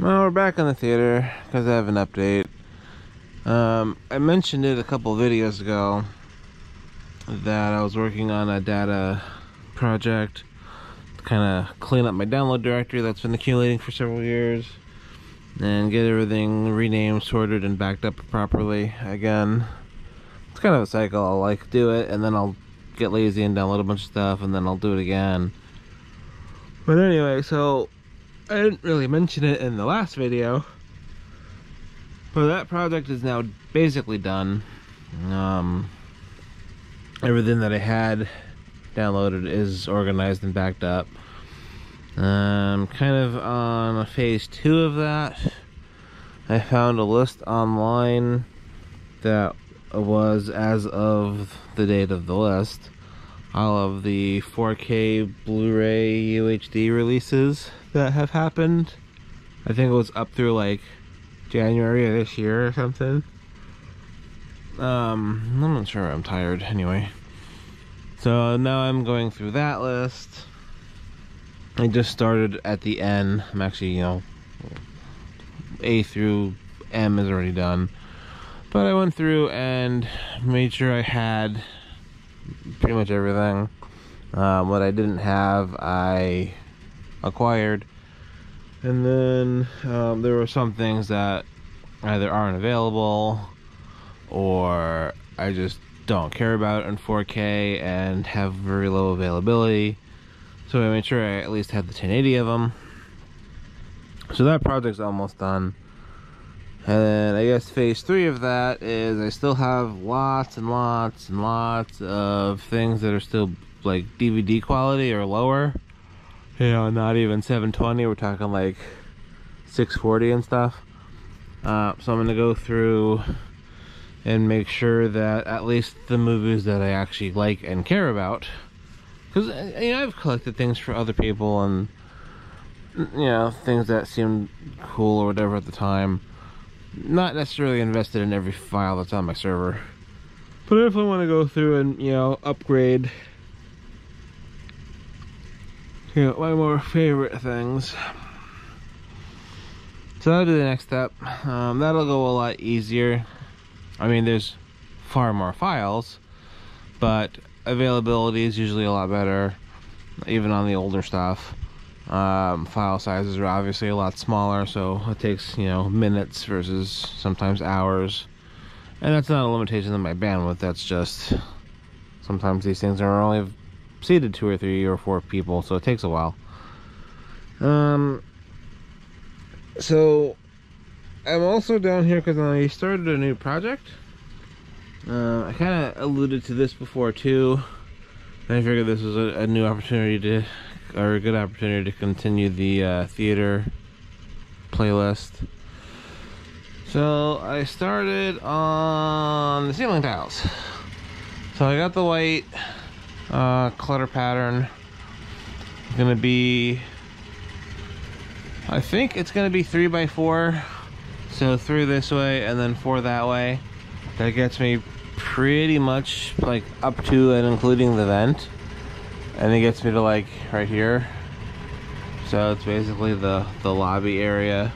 Well, we're back in the theater because I have an update. Um, I mentioned it a couple videos ago that I was working on a data project to kind of clean up my download directory that's been accumulating for several years and get everything renamed, sorted, and backed up properly again. It's kind of a cycle. I'll like do it and then I'll get lazy and download a bunch of stuff and then I'll do it again. But anyway, so I didn't really mention it in the last video, but that project is now basically done. Um, everything that I had downloaded is organized and backed up. Um, kind of on a phase two of that. I found a list online that was as of the date of the list all of the 4K Blu-ray UHD releases that have happened. I think it was up through like January of this year or something. Um, I'm not sure. I'm tired anyway. So now I'm going through that list. I just started at the N. I'm actually, you know, A through M is already done. But I went through and made sure I had pretty much everything. Um, what I didn't have, I acquired. And then um, there were some things that either aren't available or I just don't care about in 4K and have very low availability. So I made sure I at least had the 1080 of them. So that project's almost done. And I guess phase three of that is I still have lots and lots and lots of things that are still like DVD quality or lower. You know, not even 720. We're talking like 640 and stuff. Uh, so I'm gonna go through and make sure that at least the movies that I actually like and care about, because uh, you know I've collected things for other people and you know things that seemed cool or whatever at the time not necessarily invested in every file that's on my server. But if I want to go through and, you know, upgrade you know, my more favorite things. So that'll be the next step. Um, that'll go a lot easier. I mean, there's far more files, but availability is usually a lot better, even on the older stuff. Um, file sizes are obviously a lot smaller, so it takes, you know, minutes versus sometimes hours. And that's not a limitation of my bandwidth, that's just sometimes these things are only seeded two or three or four people, so it takes a while. Um, so I'm also down here because I started a new project. Uh, I kind of alluded to this before too. I figured this was a, a new opportunity to are a good opportunity to continue the uh, theater playlist. So I started on the ceiling tiles. So I got the white uh, clutter pattern. gonna be, I think it's gonna be three by four. So three this way and then four that way. That gets me pretty much like up to and including the vent and it gets me to like right here so it's basically the the lobby area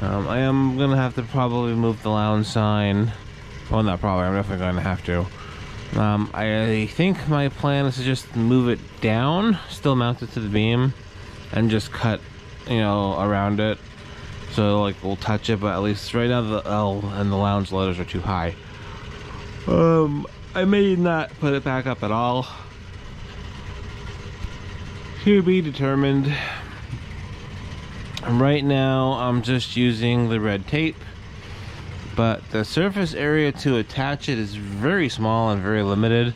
um, I am gonna have to probably move the lounge sign well not probably I'm definitely gonna have to um, I think my plan is to just move it down still mount it to the beam and just cut you know around it. So like we'll touch it but at least right now the L and the lounge letters are too high. Um I may not put it back up at all. To be determined. Right now, I'm just using the red tape, but the surface area to attach it is very small and very limited.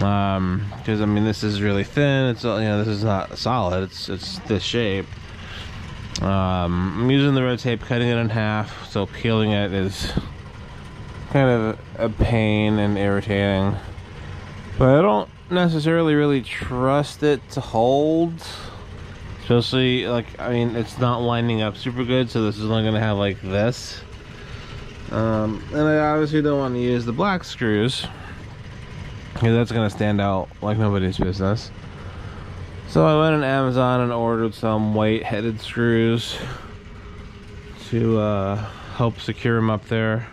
Um, because I mean, this is really thin. It's you know, this is not solid. It's it's this shape. Um, I'm using the red tape, cutting it in half, so peeling it is kind of a pain and irritating. But I don't necessarily really trust it to hold. Especially, like, I mean, it's not lining up super good, so this is only going to have, like, this. Um, and I obviously don't want to use the black screws. Because that's going to stand out like nobody's business. So I went on Amazon and ordered some white-headed screws. to uh, help secure them up there.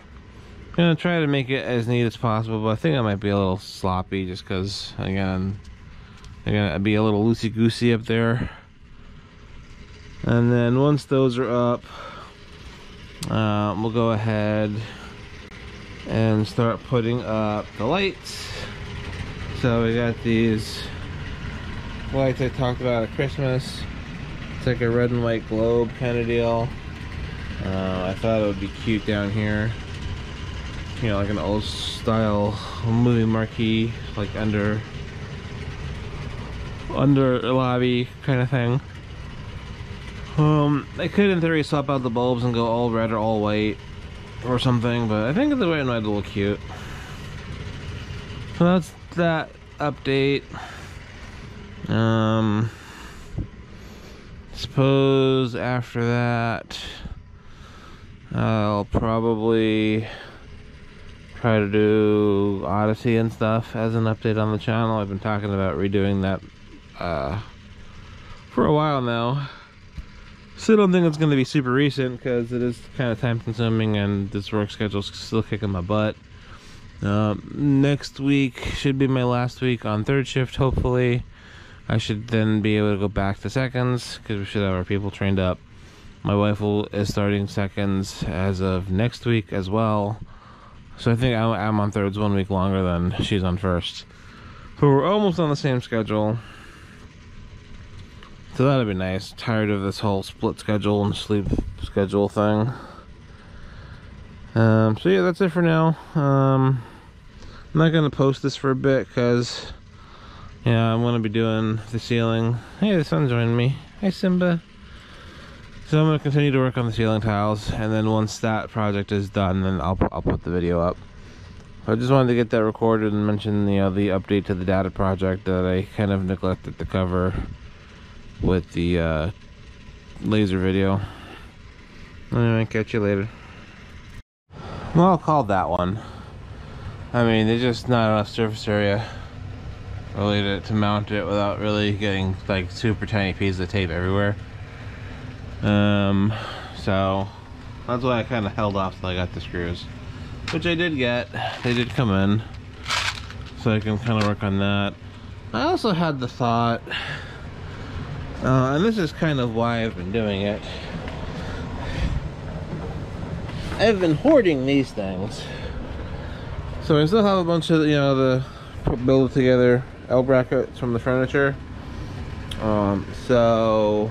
I'm gonna try to make it as neat as possible, but I think I might be a little sloppy just because, again, I'm gonna be a little loosey-goosey up there. And then once those are up, uh, we'll go ahead and start putting up the lights. So we got these lights I talked about at Christmas. It's like a red and white globe kind of deal. Uh, I thought it would be cute down here. You know, like an old style movie marquee, like under under lobby kind of thing. Um, I could in theory swap out the bulbs and go all red or all white or something, but I think the white white will look cute. So that's that update. Um, suppose after that, I'll probably try to do Odyssey and stuff as an update on the channel. I've been talking about redoing that uh, for a while now. Still don't think it's going to be super recent because it is kind of time consuming and this work schedule's still kicking my butt. Uh, next week should be my last week on third shift, hopefully. I should then be able to go back to seconds because we should have our people trained up. My wife will, is starting seconds as of next week as well. So I think I'm, on thirds one week longer than she's on first. So we're almost on the same schedule. So that'd be nice. Tired of this whole split schedule and sleep schedule thing. Um, so yeah, that's it for now. Um, I'm not gonna post this for a bit because yeah, I'm gonna be doing the ceiling. Hey, the son's joining me. Hi, Simba. So I'm gonna continue to work on the ceiling tiles, and then once that project is done, then I'll I'll put the video up. I just wanted to get that recorded and mention you know the update to the data project that I kind of neglected to cover with the uh, laser video. Anyway, catch you later. Well, I'll call that one. I mean, there's just not enough surface area really to, to mount it without really getting like super tiny pieces of tape everywhere. Um, so that's why I kind of held off till I got the screws, which I did get. They did come in, so I can kind of work on that. I also had the thought uh, and this is kind of why I've been doing it. I've been hoarding these things. So I still have a bunch of, you know, the build together L brackets from the furniture. Um, so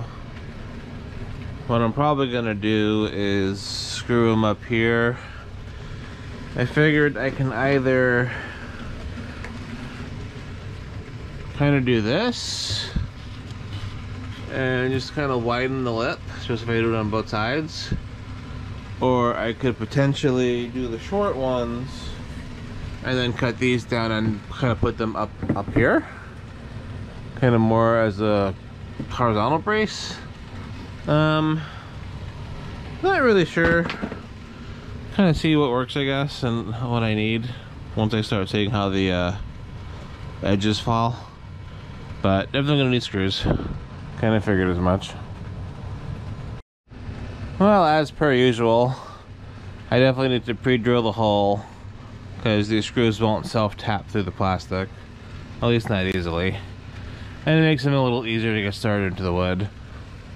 what I'm probably gonna do is screw them up here. I figured I can either kind of do this and just kind of widen the lip, just if I do it on both sides. Or I could potentially do the short ones and then cut these down and kind of put them up up here. Kind of more as a horizontal brace. Um, not really sure. Kind of see what works, I guess, and what I need once I start seeing how the uh, edges fall. But definitely gonna need screws. Kind of figured as much. Well, as per usual, I definitely need to pre-drill the hole because these screws won't self-tap through the plastic. At least not easily. And it makes them a little easier to get started into the wood.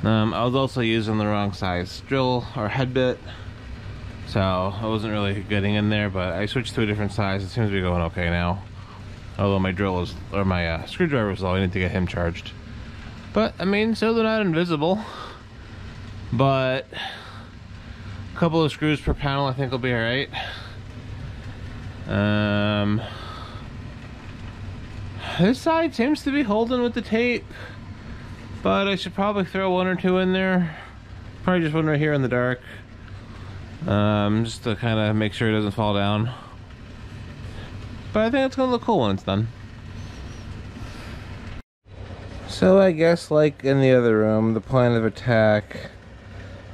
Um, I was also using the wrong size drill or head bit. So I wasn't really getting in there, but I switched to a different size. It seems to be going okay now. Although my drill is, or my uh, screwdriver is low, I need to get him charged. But, I mean, so they're not invisible. But, a couple of screws per panel I think will be alright. Um, this side seems to be holding with the tape. But I should probably throw one or two in there. Probably just one right here in the dark. Um, just to kind of make sure it doesn't fall down. But I think it's going to look cool when it's done. So I guess like in the other room, the plan of attack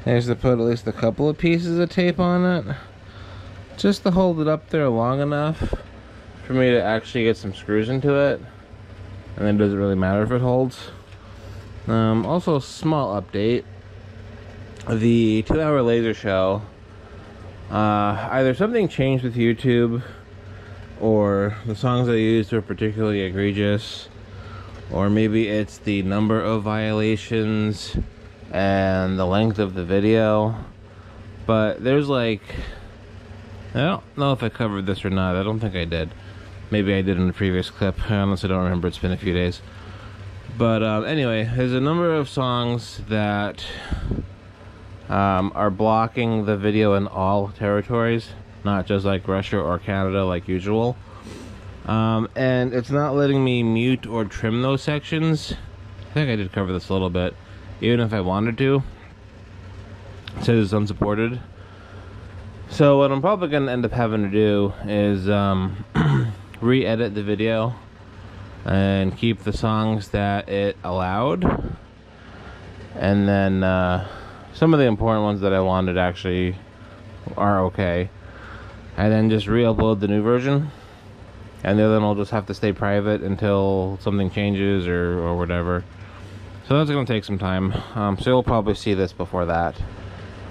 is to put at least a couple of pieces of tape on it. Just to hold it up there long enough for me to actually get some screws into it. And then it doesn't really matter if it holds. Um, also, a small update. the two hour laser show, uh, either something changed with YouTube or the songs I used were particularly egregious, or maybe it's the number of violations and the length of the video. But there's like, I don't know if I covered this or not. I don't think I did. Maybe I did in a previous clip. I honestly don't remember. It's been a few days. But um, anyway, there's a number of songs that um, are blocking the video in all territories, not just like Russia or Canada like usual. Um, and it's not letting me mute or trim those sections. I think I did cover this a little bit, even if I wanted to. It says it's unsupported. So what I'm probably going to end up having to do is um, re-edit the video and keep the songs that it allowed. And then uh, some of the important ones that I wanted actually are okay. And then just re-upload the new version. And the other one will just have to stay private until something changes or, or whatever. So that's going to take some time. Um, so you'll probably see this before that.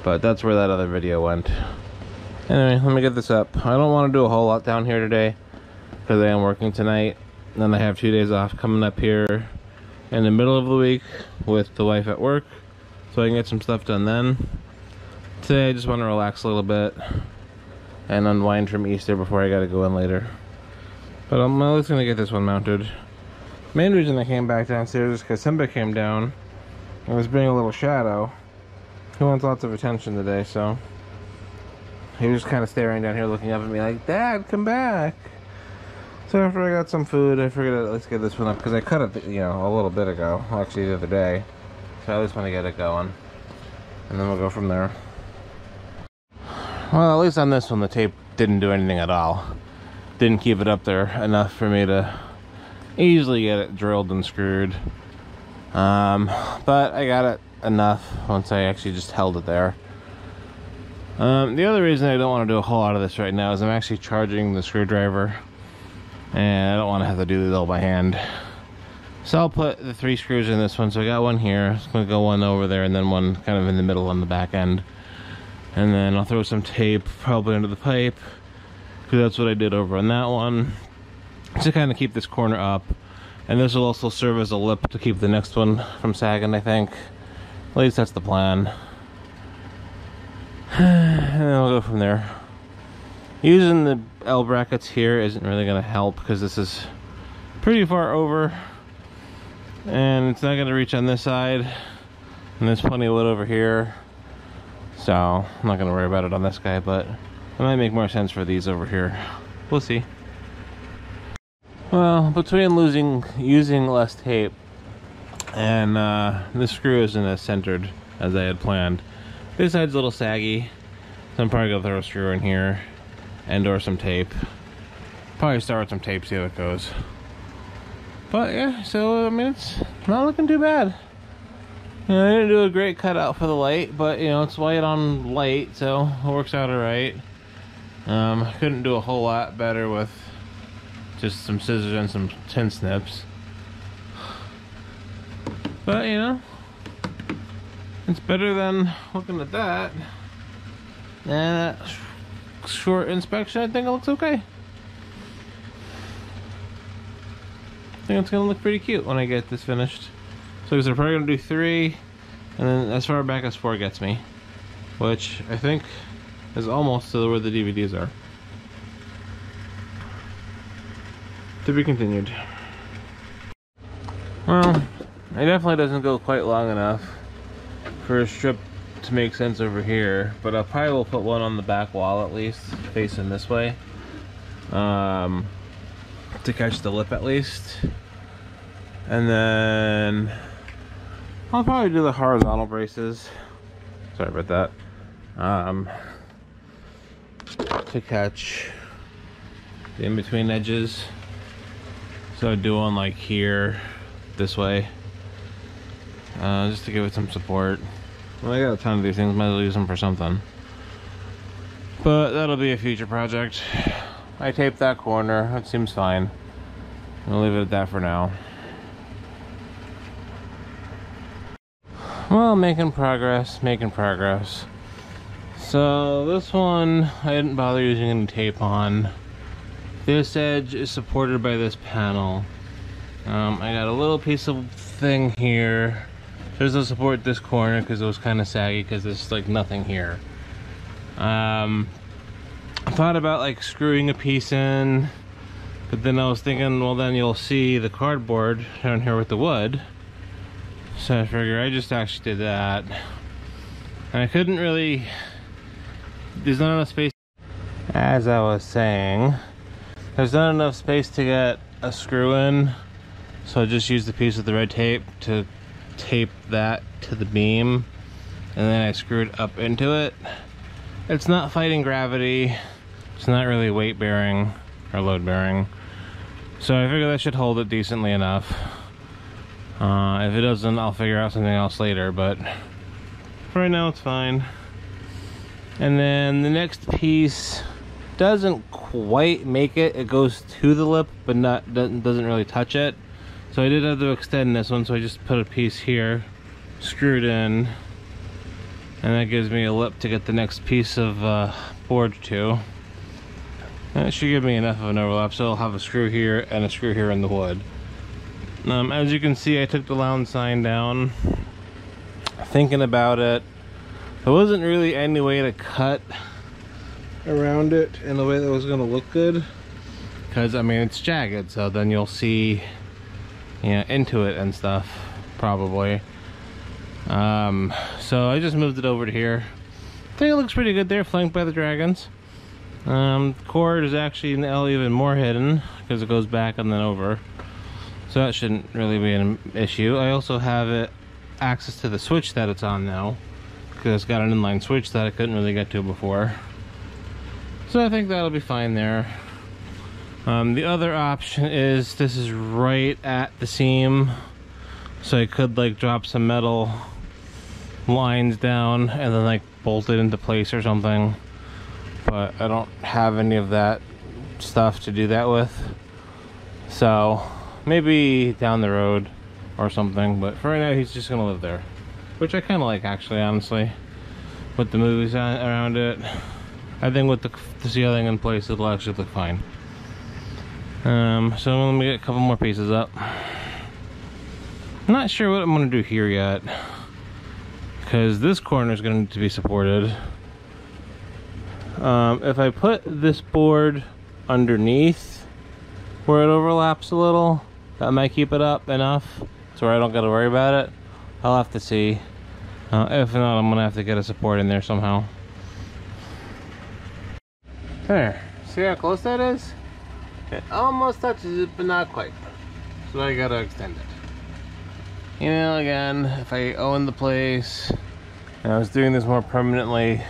But that's where that other video went. Anyway, let me get this up. I don't want to do a whole lot down here today. Because I am working tonight. Then I have two days off coming up here in the middle of the week with the wife at work so I can get some stuff done then. Today I just want to relax a little bit and unwind from Easter before I gotta go in later. But I'm at least gonna get this one mounted. Main reason I came back downstairs is because Simba came down and was being a little shadow. He wants lots of attention today, so he was kind of staring down here looking up at me like, Dad, come back. So after I got some food, I figured let's get this one up because I cut it, you know, a little bit ago, actually the other day. So I just want to get it going. And then we'll go from there. Well, at least on this one, the tape didn't do anything at all. Didn't keep it up there enough for me to easily get it drilled and screwed. Um, but I got it enough once I actually just held it there. Um, the other reason I don't want to do a whole lot of this right now is I'm actually charging the screwdriver and I don't want to have to do this all by hand. So I'll put the three screws in this one. So I got one here. It's going to go one over there and then one kind of in the middle on the back end. And then I'll throw some tape probably under the pipe because that's what I did over on that one to kind of keep this corner up. And this will also serve as a lip to keep the next one from sagging, I think. At least that's the plan. and then I'll go from there. Using the L brackets here isn't really going to help because this is pretty far over and it's not going to reach on this side and there's plenty of wood over here so I'm not going to worry about it on this guy but it might make more sense for these over here we'll see well between losing using less tape and uh, this screw isn't as centered as I had planned this side's a little saggy so I'm probably going to throw a screw in here and or some tape. Probably start with some tape, see how it goes. But yeah, so I mean it's not looking too bad. You know, I didn't do a great cutout for the light, but you know it's white on light, so it works out alright. Um, couldn't do a whole lot better with just some scissors and some tin snips. But you know, it's better than looking at that. And that short inspection, I think it looks okay. I think it's gonna look pretty cute when I get this finished. So we're probably gonna do three, and then as far back as four gets me, which I think is almost to where the DVDs are. To be continued. Well, it definitely doesn't go quite long enough for a strip to make sense over here, but I probably will put one on the back wall at least, facing this way. Um, to catch the lip at least. And then I'll probably do the horizontal braces. Sorry about that. Um, to catch the in-between edges. So I do one like here, this way. Uh, just to give it some support. Well, I got a ton of these things, might as well use them for something. But that'll be a future project. I taped that corner, it seems fine. I'll leave it at that for now. Well, making progress, making progress. So this one, I didn't bother using any tape on. This edge is supported by this panel. Um, I got a little piece of thing here. There's no support this corner because it was kind of saggy because there's like nothing here. Um, I thought about like screwing a piece in, but then I was thinking, well then you'll see the cardboard down here with the wood. So I figure I just actually did that. And I couldn't really, there's not enough space. As I was saying, there's not enough space to get a screw in. So I just used the piece of the red tape to tape that to the beam. And then I screwed up into it. It's not fighting gravity. It's not really weight bearing or load bearing. So I figure that should hold it decently enough. Uh, if it doesn't, I'll figure out something else later, but for right now it's fine. And then the next piece doesn't quite make it. It goes to the lip, but not doesn't, doesn't really touch it. So I did have to extend this one, so I just put a piece here, screwed in, and that gives me a lip to get the next piece of uh, board to. It should give me enough of an overlap, so I'll have a screw here and a screw here in the wood. Um, as you can see, I took the lounge sign down. Thinking about it, there wasn't really any way to cut around it in a way that was going to look good. Because, I mean, it's jagged, so then you'll see you know, into it and stuff, probably. Um, so I just moved it over to here. I think it looks pretty good there, flanked by the dragons. Um, cord is actually the L even more hidden because it goes back and then over. So that shouldn't really be an issue. I also have it access to the switch that it's on now because it's got an inline switch that I couldn't really get to before. So I think that'll be fine there. Um, the other option is this is right at the seam so I could like drop some metal lines down and then like bolt it into place or something but I don't have any of that stuff to do that with so maybe down the road or something but for right now he's just gonna live there which I kind of like actually honestly with the movies around it. I think with the, the ceiling in place it'll actually look fine. Um, so let me get a couple more pieces up. I'm not sure what I'm to do here yet because this corner is going to be supported. Um, if I put this board underneath where it overlaps a little that might keep it up enough so I don't got to worry about it I'll have to see. Uh, if not I'm gonna have to get a support in there somehow. There see how close that is? It almost touches it but not quite. So I gotta extend it. You know again if I own the place and I was doing this more permanently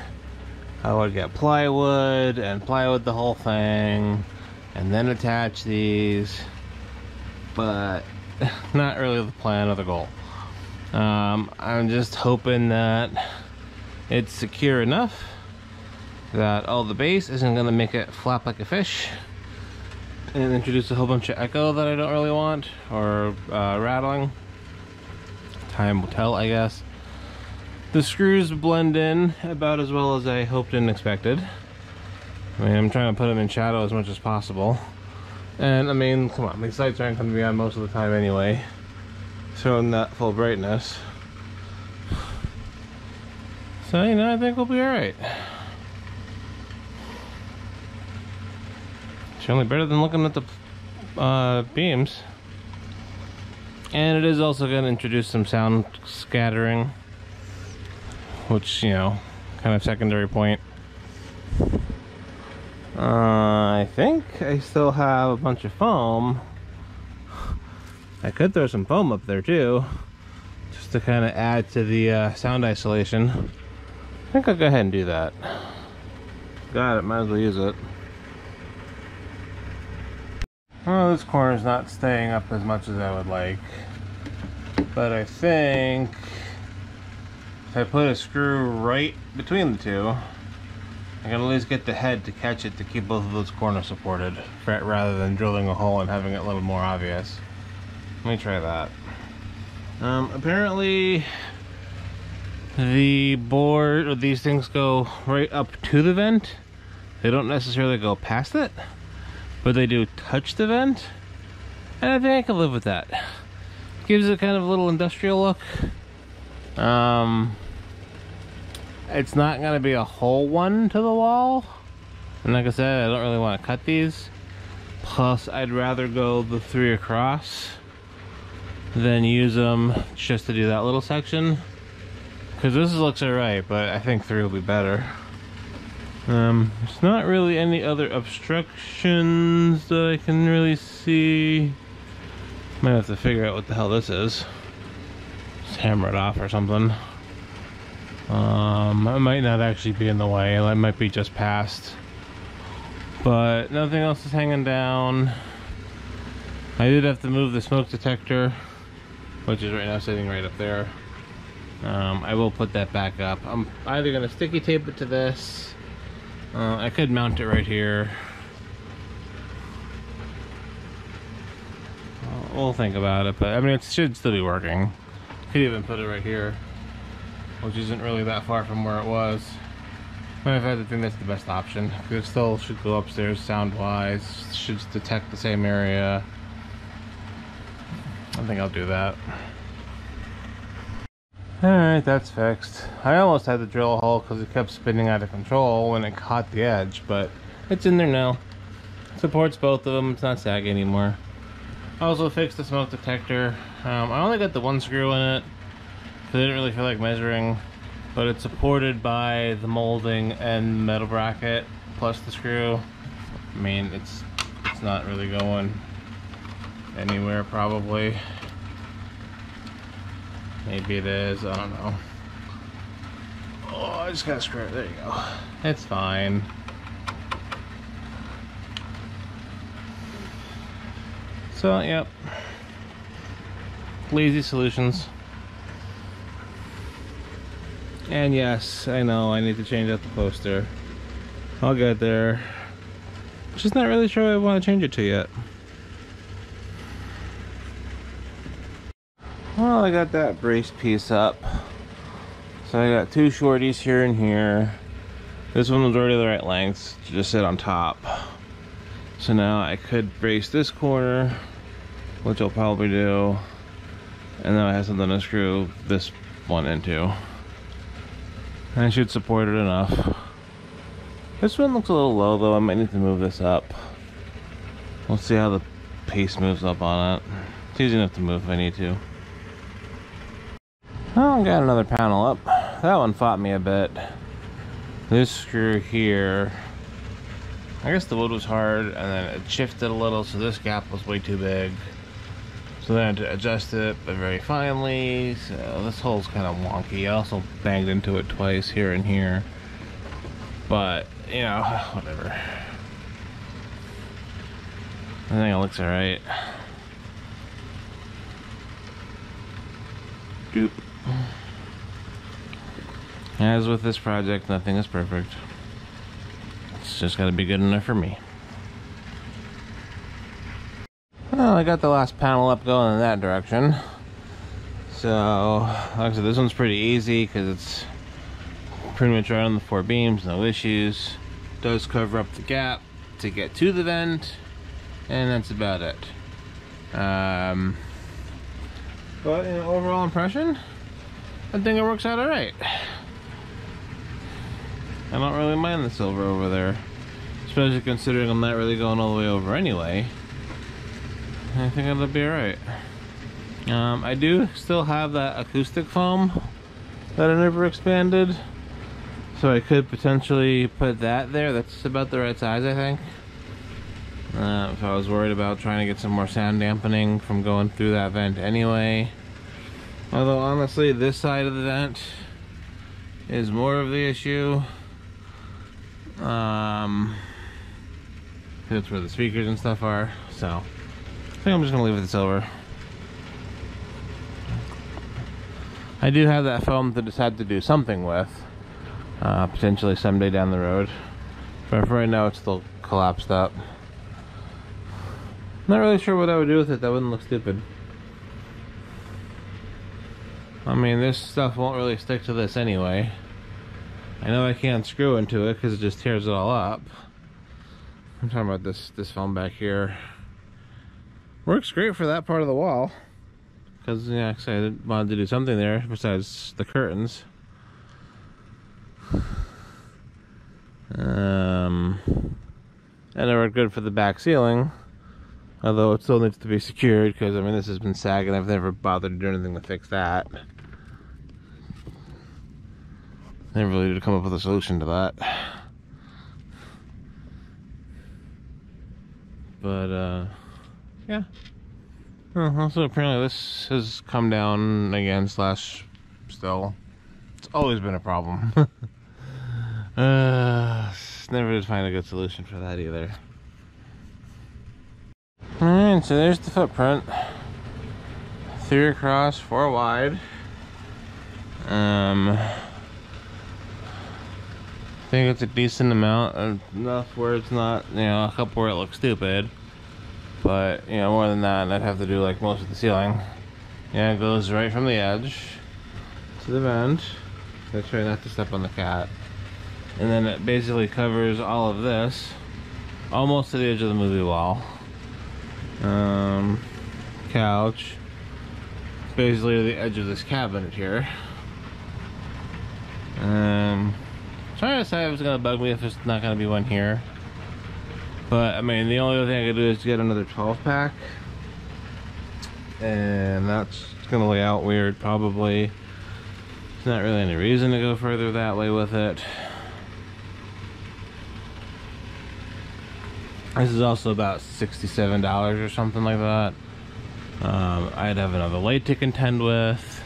I would get plywood and plywood the whole thing and then attach these but not really the plan or the goal um, I'm just hoping that it's secure enough that all the bass isn't going to make it flap like a fish and introduce a whole bunch of echo that I don't really want or uh, rattling time will tell I guess the screws blend in about as well as I hoped and expected. I mean, I'm trying to put them in shadow as much as possible. And I mean, come on, these lights aren't to be on most of the time anyway. Showing that full brightness. So, you know, I think we'll be alright. Certainly better than looking at the uh, beams. And it is also going to introduce some sound scattering which, you know, kind of secondary point. Uh, I think I still have a bunch of foam. I could throw some foam up there too, just to kind of add to the uh, sound isolation. I think I'll go ahead and do that. Got it, might as well use it. Well, this corner's not staying up as much as I would like. But I think if I put a screw right between the two, I can at least get the head to catch it to keep both of those corners supported, rather than drilling a hole and having it a little more obvious. Let me try that. Um, apparently, the board or these things go right up to the vent. They don't necessarily go past it, but they do touch the vent. And I think I can live with that. Gives it kind of a little industrial look. Um, it's not going to be a whole one to the wall. And like I said, I don't really want to cut these. Plus, I'd rather go the three across than use them just to do that little section. Because this looks alright, but I think three will be better. Um, there's not really any other obstructions that I can really see. Might have to figure out what the hell this is. Just hammer it off or something. Um, it might not actually be in the way. It might be just past. But nothing else is hanging down. I did have to move the smoke detector, which is right now sitting right up there. Um, I will put that back up. I'm either going to sticky tape it to this. Uh, I could mount it right here. We'll think about it, but I mean, it should still be working. Could even put it right here, which isn't really that far from where it was. Of fact, I think that's the best option. It still should go upstairs sound-wise. Should detect the same area. I think I'll do that. Alright, that's fixed. I almost had to drill a hole because it kept spinning out of control when it caught the edge, but it's in there now. Supports both of them, it's not saggy anymore. I also fixed the smoke detector. Um, I only got the one screw in it I didn't really feel like measuring, but it's supported by the molding and metal bracket plus the screw. I mean, it's it's not really going anywhere probably. Maybe it is, I don't know. Oh, I just gotta screw it, there you go. It's fine. So, yep. Lazy solutions. And yes, I know, I need to change out the poster. I'll get there. Just not really sure what I want to change it to yet. Well, I got that brace piece up. So I got two shorties here and here. This one was already the right length to just sit on top. So now I could brace this corner, which I'll probably do. And then I have something to screw this one into. And I should support it enough. This one looks a little low though, I might need to move this up. We'll see how the pace moves up on it. It's easy enough to move if I need to. Got another panel up. That one fought me a bit. This screw here, I guess the wood was hard and then it shifted a little so this gap was way too big. So then I had to adjust it, but very finely. So this hole's kind of wonky. I also banged into it twice here and here. But, you know, whatever. I think it looks alright. Doop. As with this project, nothing is perfect. It's just got to be good enough for me. Well, I got the last panel up going in that direction. So, like I said, this one's pretty easy because it's pretty much right on the four beams, no issues. Does cover up the gap to get to the vent, and that's about it. Um, but in overall impression, I think it works out alright. I don't really mind the silver over there. Especially considering I'm not really going all the way over anyway. I think it'll be alright. Um, I do still have that acoustic foam that I never expanded. So I could potentially put that there. That's about the right size, I think. Uh, if I was worried about trying to get some more sound dampening from going through that vent anyway. Although honestly, this side of the vent is more of the issue. Um, that's where the speakers and stuff are. So I think I'm just gonna leave it silver. I do have that foam that to decide to do something with, uh, potentially someday down the road. But for right now, it's still collapsed up. Not really sure what I would do with it that wouldn't look stupid. I mean, this stuff won't really stick to this anyway. I know I can't screw into it because it just tears it all up. I'm talking about this this foam back here. Works great for that part of the wall. Because, yeah, I wanted to do something there besides the curtains. Um, and it worked good for the back ceiling. Although it still needs to be secured because, I mean, this has been sagging. I've never bothered to do anything to fix that. Never really did come up with a solution to that. But, uh, yeah. also, apparently this has come down again, slash, still. It's always been a problem. uh, never did find a good solution for that either. Alright, so there's the footprint. Three across, four wide. Um, think it's a decent amount, enough where it's not, you know, a couple where it looks stupid. But, you know, more than that, I'd have to do like most of the ceiling. Yeah, it goes right from the edge to the vent. I try not to step on the cat. And then it basically covers all of this almost to the edge of the movie wall. Um, couch. Basically to the edge of this cabinet here. Um, trying to decide if it's gonna bug me if it's not gonna be one here. But I mean, the only other thing I could do is get another 12 pack. And that's gonna lay out weird, probably. There's not really any reason to go further that way with it. This is also about $67 or something like that. Um, I'd have another light to contend with,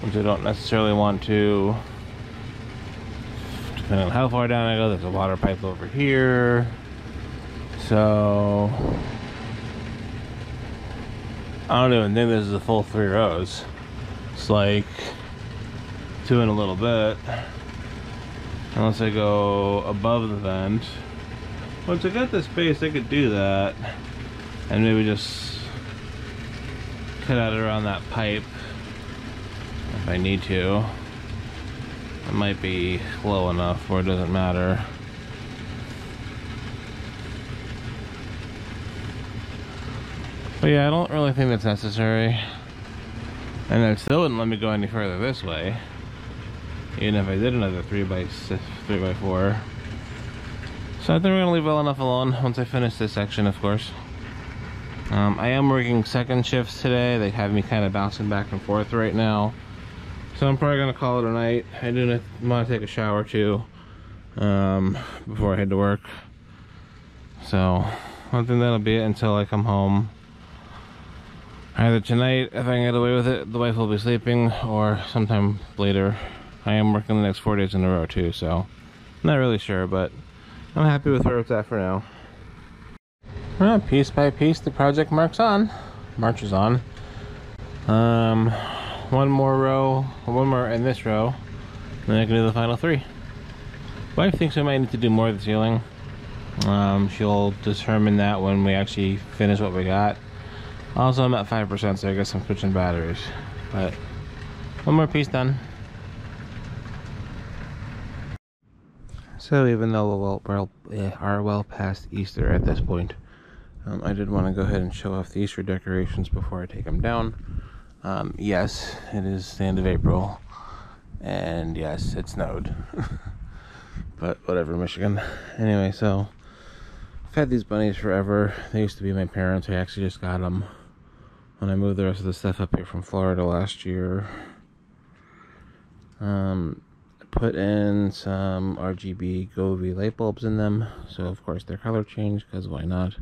which I don't necessarily want to. Depending on how far down I go, there's a water pipe over here. So I don't even think this is a full three rows. It's like two and a little bit. Unless I go above the vent. Once I got the space, I could do that. And maybe just cut out around that pipe if I need to. It might be low enough where it doesn't matter. But yeah, I don't really think that's necessary. And it still wouldn't let me go any further this way. Even if I did another 3 by 3 by 4 So I think we're going to leave well enough alone once I finish this section, of course. Um, I am working second shifts today. They have me kind of bouncing back and forth right now. So I'm probably to call it a night. I do want to take a shower too um, before I head to work. So I think that'll be it until I come home. Either tonight, if I can get away with it, the wife will be sleeping, or sometime later. I am working the next four days in a row too, so I'm not really sure, but I'm happy with where it's at for now. Well, piece by piece, the project marks on, marches on. Um, one more row, one more in this row, then I can do the final three. Wife thinks I might need to do more of the ceiling. Um, she'll determine that when we actually finish what we got. Also, I'm at 5%, so I guess I'm switching batteries. But, one more piece done. So even though we're well, are well past Easter at this point, um, I did want to go ahead and show off the Easter decorations before I take them down. Um, yes, it is the end of April, and yes, it snowed. but whatever, Michigan. Anyway, so I've had these bunnies forever. They used to be my parents. I actually just got them when I moved the rest of the stuff up here from Florida last year. Um, put in some RGB Govee light bulbs in them, so of course their color changed because why not?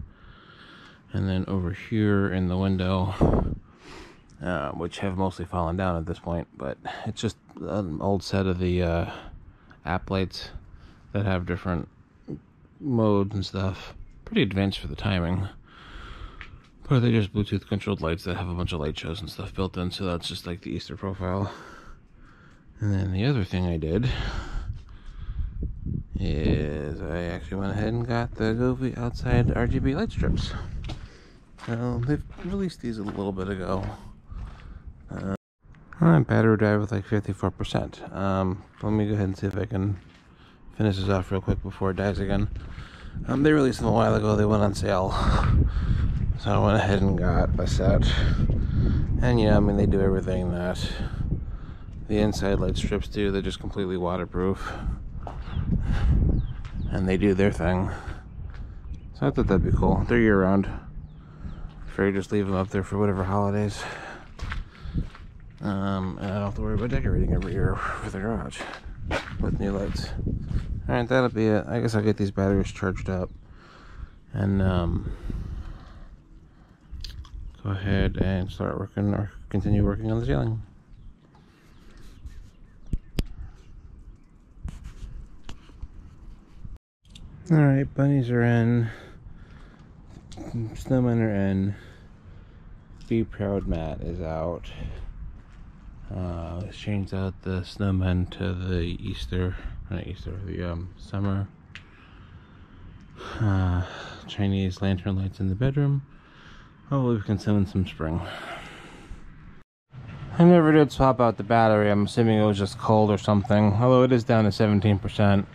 And then over here in the window, uh, which have mostly fallen down at this point, but it's just an old set of the uh, app lights that have different modes and stuff. Pretty advanced for the timing. But they're just Bluetooth controlled lights that have a bunch of light shows and stuff built in, so that's just like the Easter profile. And then the other thing I did is I actually went ahead and got the Govee outside RGB light strips. Well, they've released these a little bit ago. Uh, Uh, battery died with like 54%. Um, let me go ahead and see if I can finish this off real quick before it dies again. Um, they released them a while ago. They went on sale. So I went ahead and got a set. And yeah, I mean, they do everything that the inside light strips do. They're just completely waterproof. And they do their thing. So I thought that'd be cool. They're year round. Fair just leave them up there for whatever holidays. Um, I don't have to worry about decorating every year for the garage with new lights. Alright, that'll be it. I guess I'll get these batteries charged up. And, um, go ahead and start working or continue working on the ceiling. Alright, bunnies are in. Snowmen are in. Be Proud Matt is out. Uh, let's change out the snowmen to the Easter, not Easter, the um, summer uh, Chinese lantern lights in the bedroom. Hopefully we can summon some spring. I never did swap out the battery. I'm assuming it was just cold or something. Although it is down to 17%.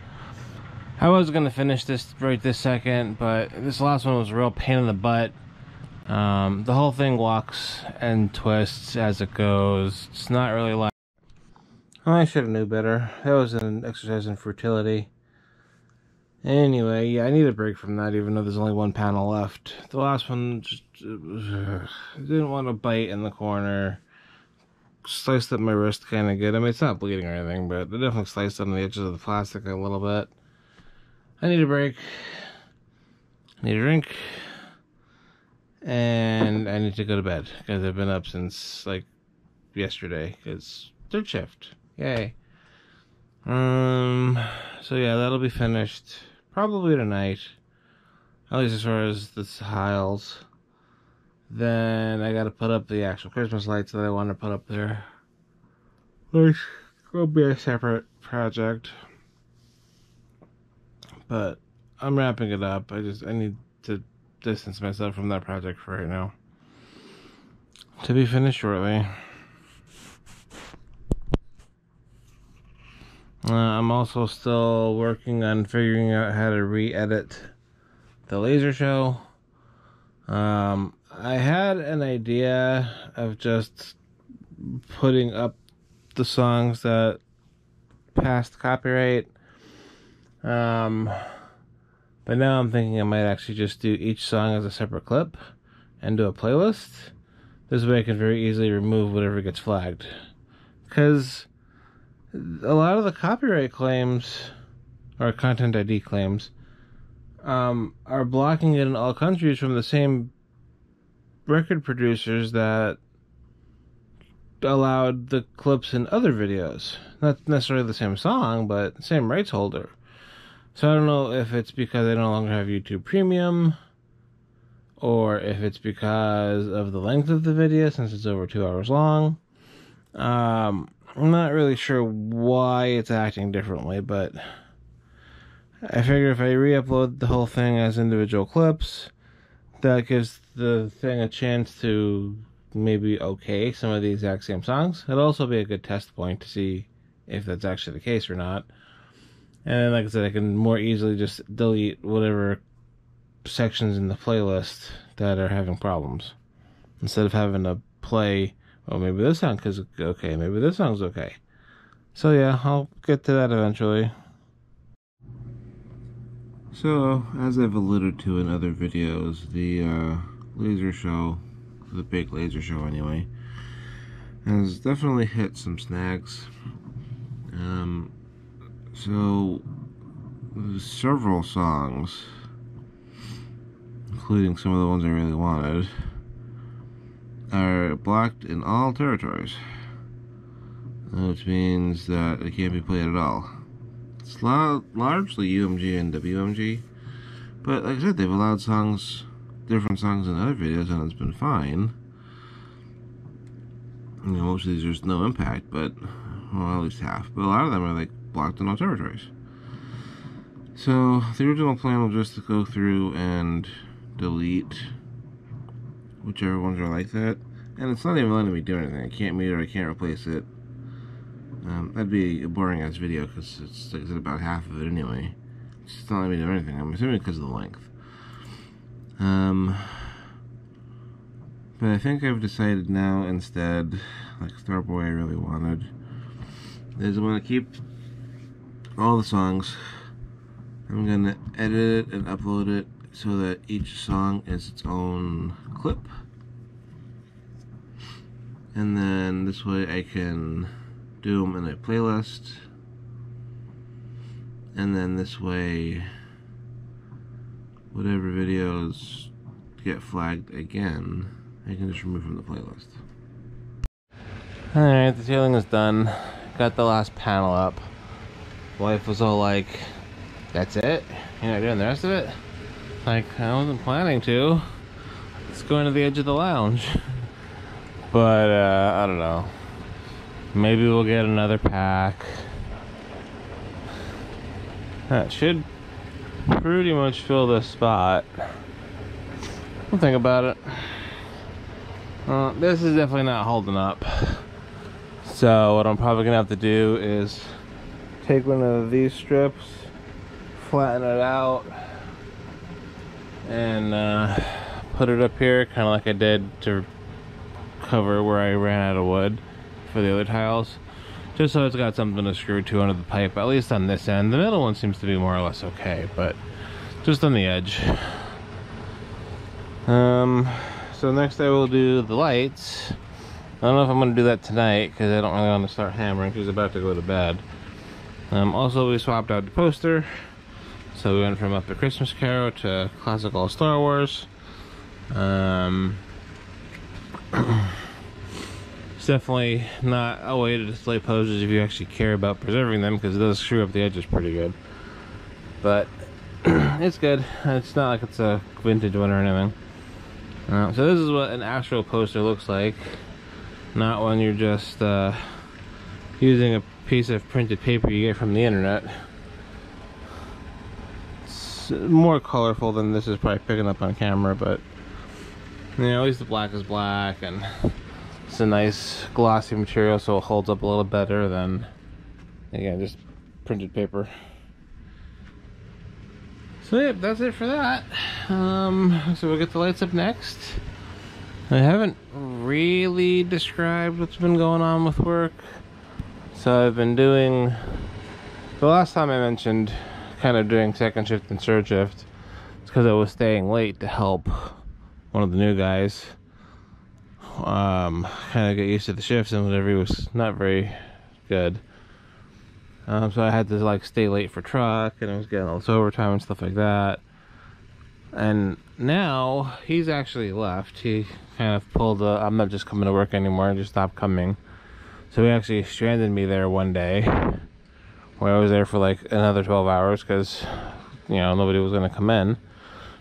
I was going to finish this right this second, but this last one was a real pain in the butt. Um, the whole thing walks and twists as it goes. It's not really like... I should have knew better. That was an exercise in fertility. Anyway, yeah, I need a break from that, even though there's only one panel left. The last one just uh, didn't want to bite in the corner. Sliced up my wrist kind of good. I mean, it's not bleeding or anything, but it definitely sliced on the edges of the plastic a little bit. I need a break. I need a drink. And I need to go to bed because I've been up since like yesterday It's third shift. Yay. Um, so yeah, that'll be finished probably tonight. At least as far as the tiles. Then I gotta put up the actual Christmas lights that I want to put up there. Which will be a separate project. But I'm wrapping it up. I just I need to distance myself from that project for right now. To be finished shortly. Uh, I'm also still working on figuring out how to re-edit the laser show. Um, I had an idea of just putting up the songs that passed copyright. Um, but now I'm thinking I might actually just do each song as a separate clip and do a playlist. This way I can very easily remove whatever gets flagged. Because a lot of the copyright claims or content ID claims um, are blocking it in all countries from the same record producers that allowed the clips in other videos. Not necessarily the same song, but same rights holder. So I don't know if it's because I no longer have YouTube Premium or if it's because of the length of the video since it's over two hours long. Um, I'm not really sure why it's acting differently, but I figure if I re-upload the whole thing as individual clips, that gives the thing a chance to maybe okay some of the exact same songs. It'll also be a good test point to see if that's actually the case or not. And like I said, I can more easily just delete whatever sections in the playlist that are having problems instead of having to play Oh, maybe this song is okay. Maybe this song's okay. So yeah, I'll get to that eventually. So, as I've alluded to in other videos, the uh, laser show, the big laser show anyway, has definitely hit some snags. Um, so, several songs, including some of the ones I really wanted, are blocked in all territories, which means that it can't be played at all. It's largely UMG and WMG, but like I said, they've allowed songs, different songs in other videos, and it's been fine. You know, most of these there's no impact, but well, at least half. But a lot of them are like blocked in all territories. So the original plan was just to go through and delete whichever ones are like that. And it's not even letting me do anything. I can't mute it, I can't replace it. Um, that'd be a boring ass video because it's like about half of it anyway. It's just not letting me do anything. I'm assuming because of the length. Um, but I think I've decided now instead, like Starboy I really wanted, is I want to keep all the songs. I'm to edit it and upload it so that each song is its own clip. And then this way I can do them in a playlist. And then this way, whatever videos get flagged again, I can just remove from the playlist. Alright, the ceiling is done. Got the last panel up. Wife was all like, that's it? You're not doing the rest of it? Like, I wasn't planning to. Let's go into the edge of the lounge. But, uh, I don't know. Maybe we'll get another pack. That should pretty much fill this spot. We'll think about it. Uh, this is definitely not holding up. So what I'm probably gonna have to do is take one of these strips, flatten it out, and uh, put it up here, kind of like I did to cover where I ran out of wood for the other tiles just so it's got something to screw to under the pipe at least on this end. The middle one seems to be more or less okay but just on the edge. Um so next I will do the lights. I don't know if I'm going to do that tonight because I don't really want to start hammering because he's about to go to bed um, also we swapped out the poster so we went from up a Christmas Carol to classical Star Wars um definitely not a way to display poses if you actually care about preserving them because it does screw up the edges pretty good. But it's good. It's not like it's a vintage one or anything. Uh, so this is what an actual poster looks like. Not when you're just uh, using a piece of printed paper you get from the internet. It's more colorful than this is probably picking up on camera, but you know, at least the black is black and it's a nice glossy material so it holds up a little better than, again, just printed paper. So yep, that's it for that. Um, so we'll get the lights up next. I haven't really described what's been going on with work. So I've been doing, the last time I mentioned kind of doing second shift and third shift. It's because I was staying late to help one of the new guys um, kind of get used to the shifts and whatever. He was not very good. Um, so I had to like stay late for truck and I was getting all this overtime and stuff like that. And now he's actually left. He kind of pulled i I'm not just coming to work anymore and just stopped coming. So he actually stranded me there one day where I was there for like another 12 hours because, you know, nobody was going to come in.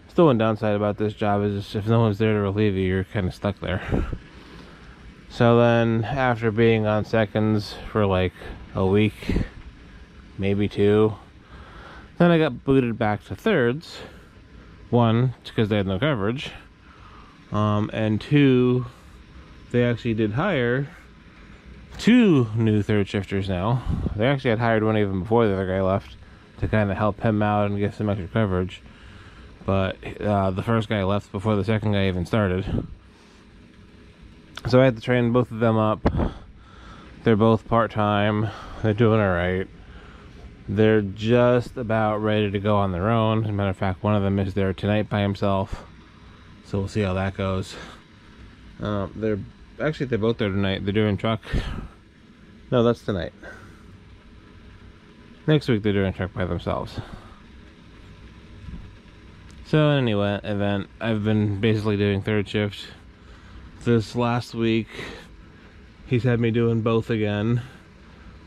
Still one downside about this job is if no one's there to relieve you, you're kind of stuck there. So then, after being on seconds for like a week, maybe two, then I got booted back to thirds. One, because they had no coverage. Um, and two, they actually did hire two new third shifters now. They actually had hired one even before the other guy left to kind of help him out and get some extra coverage. But uh, the first guy left before the second guy even started. So I had to train both of them up. They're both part-time. They're doing all right. They're just about ready to go on their own. As a matter of fact, one of them is there tonight by himself. So we'll see how that goes. Uh, they're actually they're both there tonight. They're doing truck. No, that's tonight. Next week they're doing truck by themselves. So anyway, event I've been basically doing third shift this last week he's had me doing both again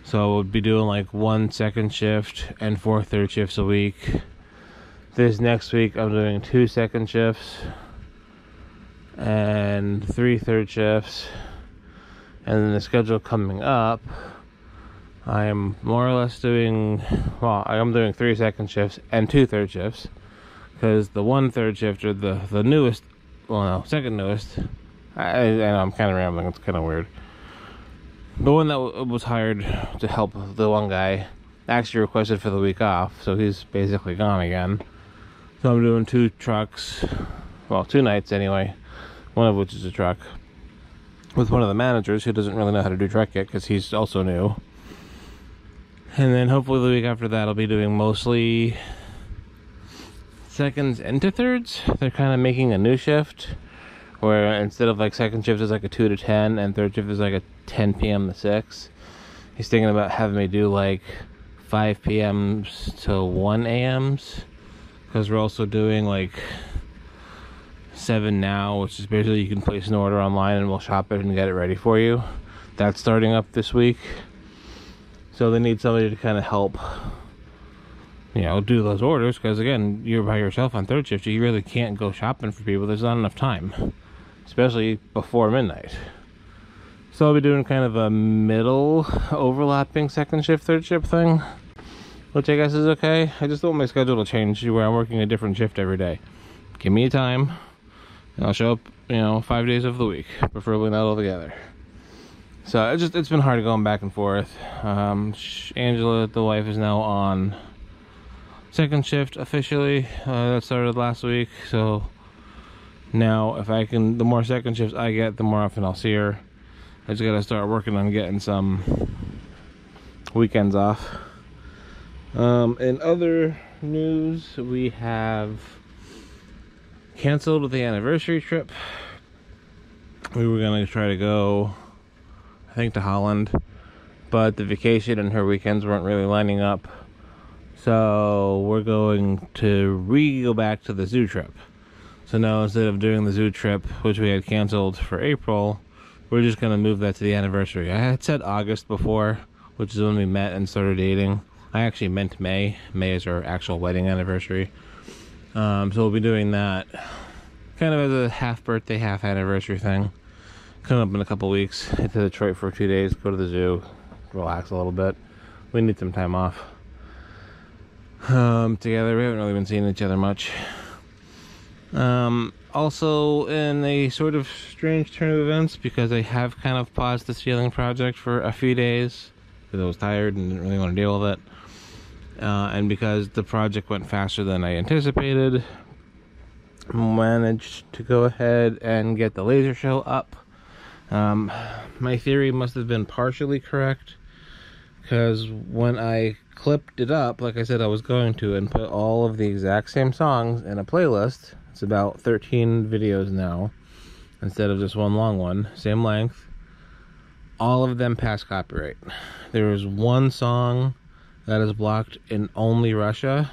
so I would be doing like one second shift and four third shifts a week this next week I'm doing two second shifts and three third shifts and then the schedule coming up I am more or less doing well I'm doing three second shifts and two third shifts because the one third shifter the the newest well no second newest I, I know I'm kind of rambling. It's kind of weird. The one that was hired to help the one guy actually requested for the week off, so he's basically gone again. So I'm doing two trucks, well, two nights anyway, one of which is a truck, with one of the managers who doesn't really know how to do truck yet because he's also new. And then hopefully the week after that, I'll be doing mostly seconds into thirds. They're kind of making a new shift where instead of like second shift is like a 2 to 10 and third shift is like a 10 p.m. to 6. He's thinking about having me do like 5 p.m.s to 1 a.m.s because we're also doing like 7 now, which is basically you can place an order online and we'll shop it and get it ready for you. That's starting up this week. So they need somebody to kind of help you know, do those orders because again, you're by yourself on third shift. You really can't go shopping for people. There's not enough time especially before midnight. So I'll be doing kind of a middle overlapping second shift, third shift thing, which I guess is okay. I just don't want my schedule to change where I'm working a different shift every day. Give me time, and I'll show up, you know, five days of the week, preferably not all together. So it just it's been hard going back and forth. Um, Angela, the wife, is now on second shift officially. Uh, that started last week, so now, if I can, the more second shifts I get, the more often I'll see her. I just gotta start working on getting some weekends off. Um, in other news, we have canceled the anniversary trip. We were gonna try to go, I think, to Holland, but the vacation and her weekends weren't really lining up. So we're going to re go back to the zoo trip. So now instead of doing the zoo trip, which we had canceled for April, we're just gonna move that to the anniversary. I had said August before, which is when we met and started dating. I actually meant May. May is our actual wedding anniversary. Um, so we'll be doing that kind of as a half birthday, half anniversary thing. Coming up in a couple weeks. Head to Detroit for two days, go to the zoo, relax a little bit. We need some time off. Um, together, we haven't really been seeing each other much. Um, also, in a sort of strange turn of events, because I have kind of paused the ceiling project for a few days because I was tired and didn't really want to deal with it. Uh, and because the project went faster than I anticipated, managed to go ahead and get the laser show up. Um, my theory must have been partially correct because when I clipped it up, like I said I was going to, and put all of the exact same songs in a playlist, it's about 13 videos now instead of just one long one, same length. All of them pass copyright. There is one song that is blocked in only Russia.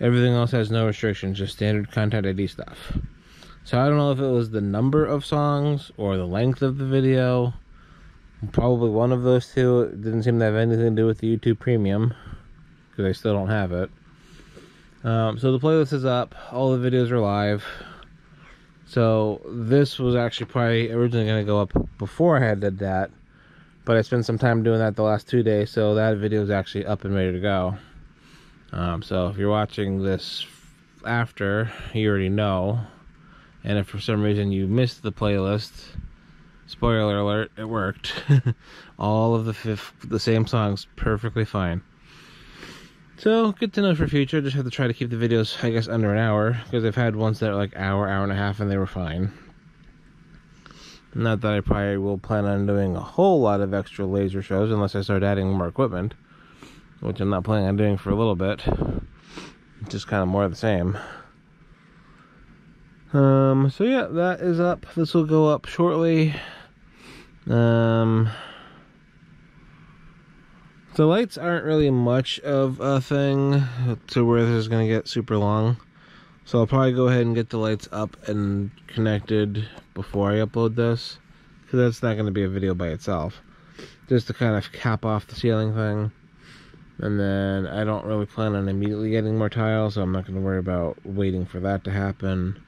Everything else has no restrictions, just standard content ID stuff. So I don't know if it was the number of songs or the length of the video. Probably one of those two. It didn't seem to have anything to do with the YouTube Premium because I still don't have it. Um, so the playlist is up. All the videos are live. So this was actually probably originally going to go up before I had did that. But I spent some time doing that the last two days. So that video is actually up and ready to go. Um, so if you're watching this after, you already know. And if for some reason you missed the playlist, spoiler alert, it worked. All of the fifth, the same songs perfectly fine. So, good to know for future. Just have to try to keep the videos, I guess, under an hour. Because I've had ones that are like hour, hour and a half, and they were fine. Not that I probably will plan on doing a whole lot of extra laser shows unless I start adding more equipment. Which I'm not planning on doing for a little bit. Just kind of more of the same. Um, so yeah, that is up. This will go up shortly. Um... The lights aren't really much of a thing to where this is going to get super long. So I'll probably go ahead and get the lights up and connected before I upload this. Because that's not going to be a video by itself. Just to kind of cap off the ceiling thing. And then I don't really plan on immediately getting more tiles, so I'm not going to worry about waiting for that to happen.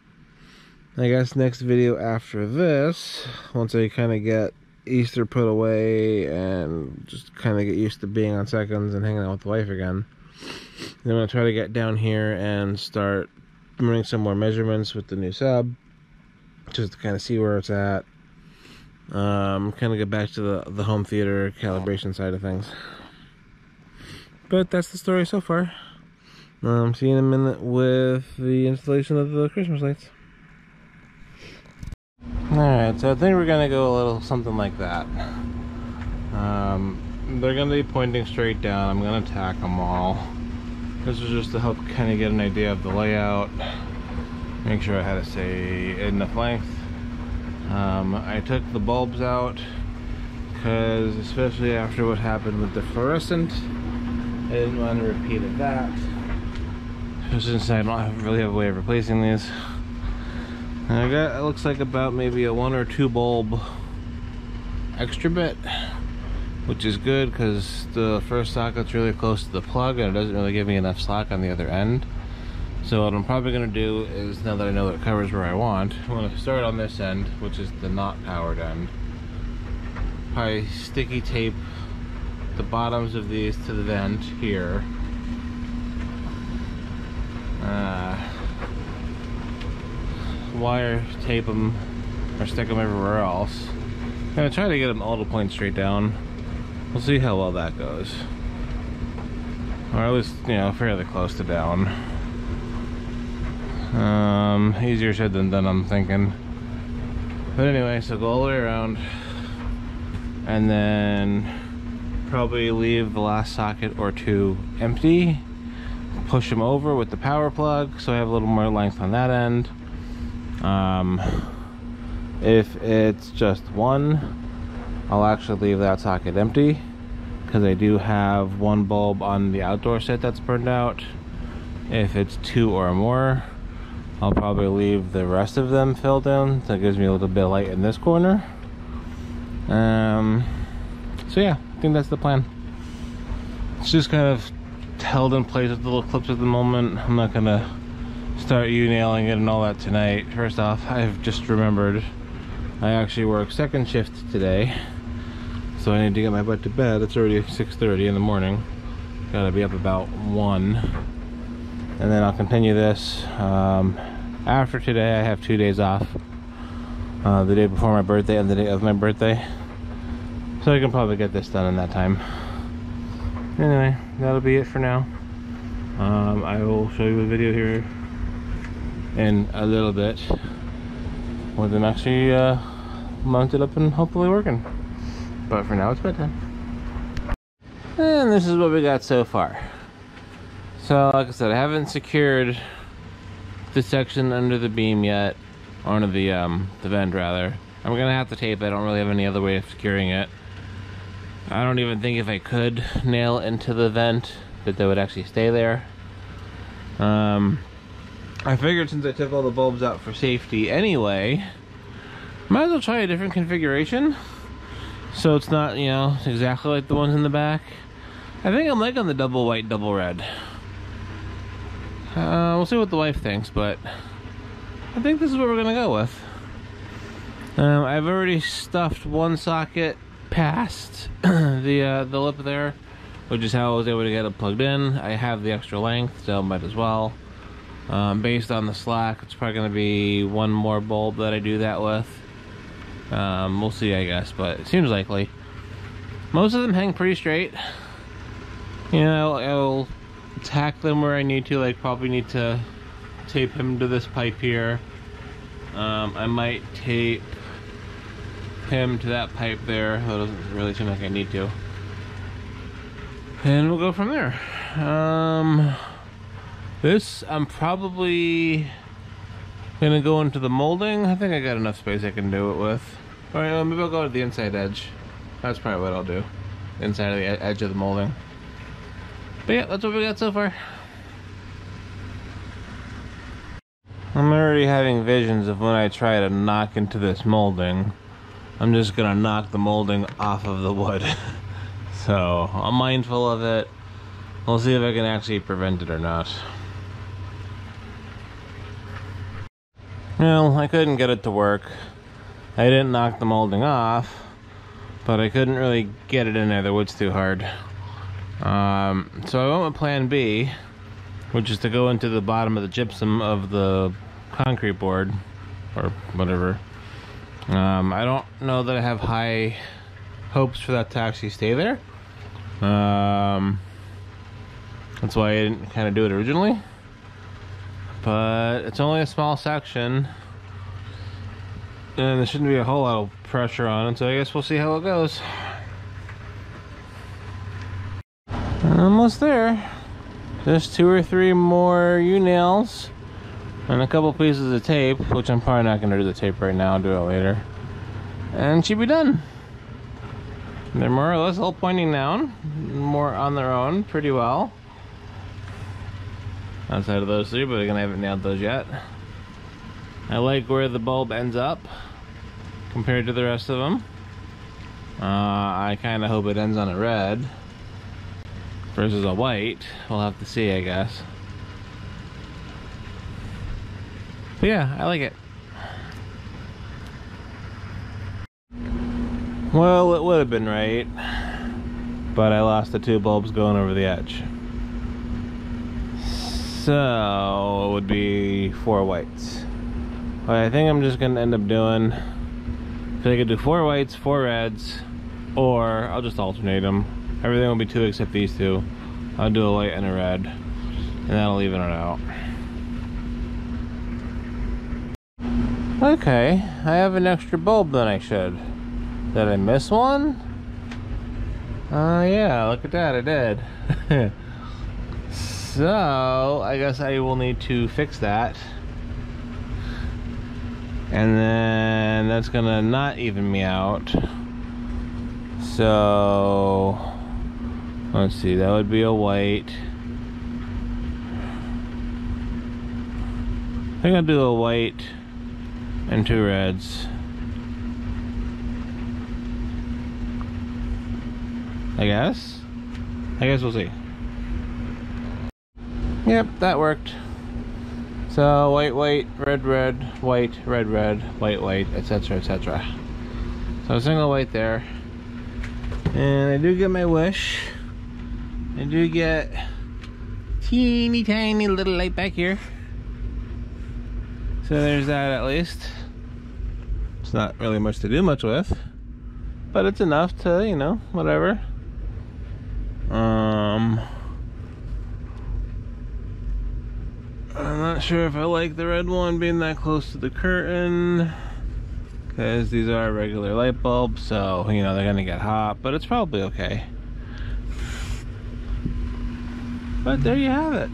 I guess next video after this, once I kind of get Easter put away and just kind of get used to being on seconds and hanging out with the wife again. I'm going to try to get down here and start running some more measurements with the new sub. Just to kind of see where it's at. Um, kind of get back to the, the home theater calibration side of things. But that's the story so far. Um, see you in a minute with the installation of the Christmas lights. Alright, so I think we're gonna go a little something like that. Um, they're gonna be pointing straight down. I'm gonna tack them all. This is just to help kind of get an idea of the layout. Make sure I had to say enough length. Um, I took the bulbs out because especially after what happened with the fluorescent, I didn't want to repeat of that. Since I don't really have a way of replacing these. And I got, it looks like about maybe a one or two bulb extra bit, which is good because the first socket's really close to the plug and it doesn't really give me enough slack on the other end. So what I'm probably going to do is, now that I know that it covers where I want, I'm to start on this end, which is the not powered end. Probably sticky tape the bottoms of these to the vent here. Uh, wire tape them or stick them everywhere else. I'm gonna try to get them all to point straight down. We'll see how well that goes. Or at least, you know, fairly close to down. Um, easier said than done, I'm thinking. But anyway, so go all the way around. And then probably leave the last socket or two empty. Push them over with the power plug so I have a little more length on that end. Um, if it's just one, I'll actually leave that socket empty because I do have one bulb on the outdoor set that's burned out. If it's two or more, I'll probably leave the rest of them filled in. That gives me a little bit of light in this corner. Um, so yeah, I think that's the plan. It's just kind of held in place with the little clips at the moment. I'm not gonna start you nailing it and all that tonight. First off, I've just remembered I actually work second shift today. So I need to get my butt to bed. It's already 6.30 in the morning. Gotta be up about 1. And then I'll continue this. Um, after today, I have two days off. Uh, the day before my birthday and the day of my birthday. So I can probably get this done in that time. Anyway, that'll be it for now. Um, I will show you a video here in a little bit with them actually uh, mounted up and hopefully working. But for now, it's bedtime. And this is what we got so far. So, like I said, I haven't secured the section under the beam yet, under the, um, the vent rather. I'm gonna have to tape it, I don't really have any other way of securing it. I don't even think if I could nail into the vent that they would actually stay there. Um, I figured since I took all the bulbs out for safety anyway, might as well try a different configuration. So it's not, you know, exactly like the ones in the back. I think I'm liking the double white, double red. Uh, we'll see what the wife thinks, but I think this is what we're gonna go with. Um, I've already stuffed one socket past the uh, the lip there, which is how I was able to get it plugged in. I have the extra length, so might as well. Um, based on the slack, it's probably going to be one more bulb that I do that with. Um, we'll see, I guess, but it seems likely. Most of them hang pretty straight. You know, I'll, I'll tack them where I need to, like probably need to tape him to this pipe here. Um, I might tape him to that pipe there. That doesn't really seem like I need to. And we'll go from there. Um, this, I'm probably gonna go into the molding. I think I got enough space I can do it with. Alright, well, maybe I'll go to the inside edge. That's probably what I'll do. Inside of the edge of the molding. But yeah, that's what we got so far. I'm already having visions of when I try to knock into this molding. I'm just gonna knock the molding off of the wood. so, I'm mindful of it. We'll see if I can actually prevent it or not. Well, I couldn't get it to work. I didn't knock the molding off, but I couldn't really get it in there. The wood's too hard. Um, so I went with plan B, which is to go into the bottom of the gypsum of the concrete board or whatever. Um, I don't know that I have high hopes for that to actually stay there. Um, that's why I didn't kind of do it originally. But it's only a small section. And there shouldn't be a whole lot of pressure on it, so I guess we'll see how it goes. Almost there. Just two or three more U-nails and a couple pieces of tape, which I'm probably not going to do the tape right now, I'll do it later. And she'll be done. They're more or less all pointing down, more on their own, pretty well. Outside of those three, but again, I haven't nailed those yet. I like where the bulb ends up compared to the rest of them. Uh, I kind of hope it ends on a red versus a white. We'll have to see, I guess. But yeah, I like it. Well, it would have been right, but I lost the two bulbs going over the edge. So, it would be four whites. I think I'm just going to end up doing, so I could do four whites, four reds, or I'll just alternate them. Everything will be two except these two. I'll do a light and a red, and that'll even it out. Okay, I have an extra bulb than I should. Did I miss one? Uh, yeah, look at that, I did. so, I guess I will need to fix that. And then that's gonna not even me out. So, let's see, that would be a white. I think I'll do a white and two reds. I guess? I guess we'll see. Yep, that worked. So, white, white, red, red, white, red, red, white, white, etc., etc. So, a single white there. And I do get my wish. I do get teeny tiny little light back here. So there's that at least. It's not really much to do much with. But it's enough to, you know, whatever. Um I'm not sure if I like the red one being that close to the curtain. Because these are regular light bulbs, so, you know, they're to get hot. But it's probably okay. But there you have it.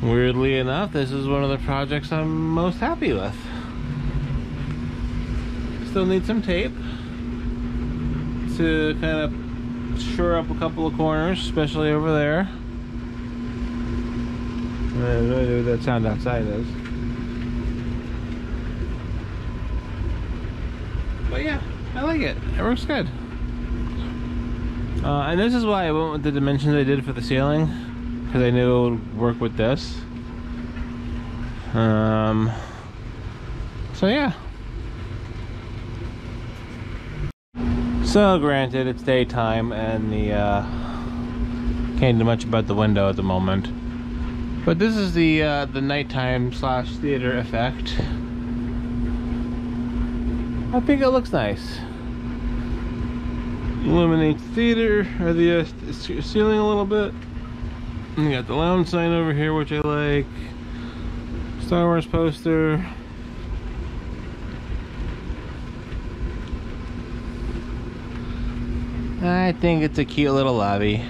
Weirdly enough, this is one of the projects I'm most happy with. Still need some tape to kind of shore up a couple of corners, especially over there. I have no idea what that sound outside is. But yeah, I like it. It works good. Uh, and this is why I went with the dimensions I did for the ceiling because I knew it would work with this. Um, so yeah. So granted, it's daytime and the uh, can't do much about the window at the moment. But this is the uh, the nighttime slash theater effect. I think it looks nice. Illuminates theater or the uh, ceiling a little bit. You got the lounge sign over here, which I like. Star Wars poster. I think it's a cute little lobby.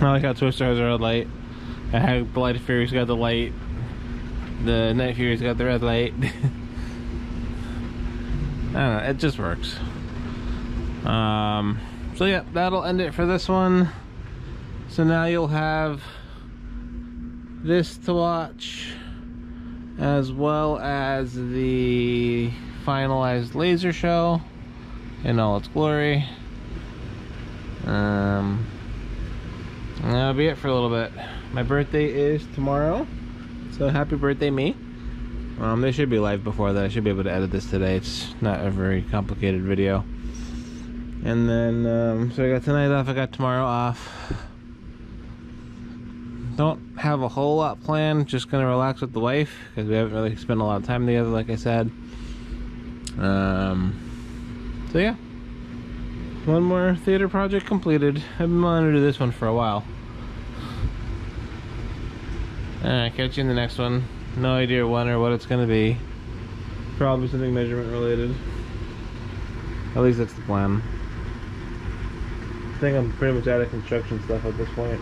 I like how Twister has a red light. I have the Light Fury's got the light. The Night Fury's got the red light. Know, it just works. Um, so yeah, that'll end it for this one. So now you'll have this to watch as well as the finalized laser show in all its glory. Um, that'll be it for a little bit. My birthday is tomorrow, so happy birthday me. Um, they should be live before that. I should be able to edit this today. It's not a very complicated video. And then, um, so I got tonight off, I got tomorrow off. don't have a whole lot planned. Just gonna relax with the wife because we haven't really spent a lot of time together, like I said. Um, so yeah, one more theater project completed. I've been wanting to do this one for a while. Alright, catch you in the next one. No idea when or what it's gonna be. Probably something measurement related. At least that's the plan. I think I'm pretty much out of construction stuff at this point.